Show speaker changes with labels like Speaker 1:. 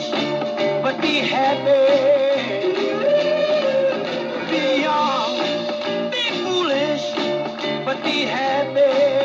Speaker 1: foolish, but be happy. Be young, be foolish, but be happy.